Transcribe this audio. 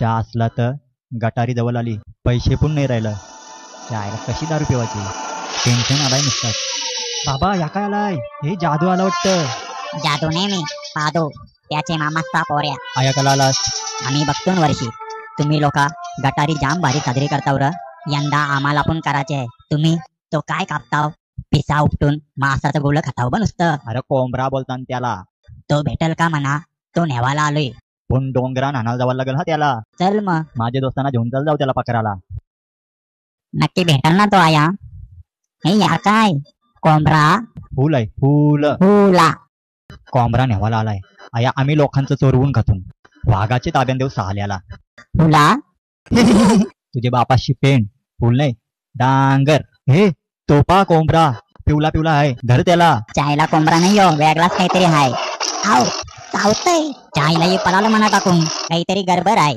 चहा असला तर गटारी जवळ आली. पैसे पण नाही राहिलं. यायला कशी दारू पिवायची? टेन्शन आलाय नुसताच बाबा या काय आलाय? हे जादू आला वाटतं. जादू नाही मी पाहतो त्याचे मामाचा पोऱ्या आयाकाला आलास? आम्ही बघतो वर्षी. तुम्ही लोक गटारी जाम भारी साजरी करताव र. यंदा आम्हाला पण करायचे आहे. तुम्ही तो काय कापताव? पिसा उपटून मासाचं गोळ खाताव बा नुसतं. अरे कोंबरा बोलताना त्याला. तो भेटल का म्हणा? तो नेवाला आलोय. पण डोंगरा नानाला जावं लागेल हा त्याला. चल मग. माझ्या दोस्तांना घेऊन चाल जाऊ त्याला पकडायला. नक्की भेटल ना तो आया. हे या काय? कोंबरा? फुल आहे फुल. हुला कोंबरा नेवाला आलाय. आया आम्ही लोकांचं चोरवून खातून वाघाचे ताब्यान देऊ साल्याला हुला तुझे बापाशी पेंड फुल नाही. डांगर. हे तोपा कोंबरा. पिवला पिवला आहे. धर त्याला. चायला कोंबरा नाही हो वेगळाच काहीतरी हाय आव चावतय चायला ये पळालं म्हणा टाकून काहीतरी गडबड आहे.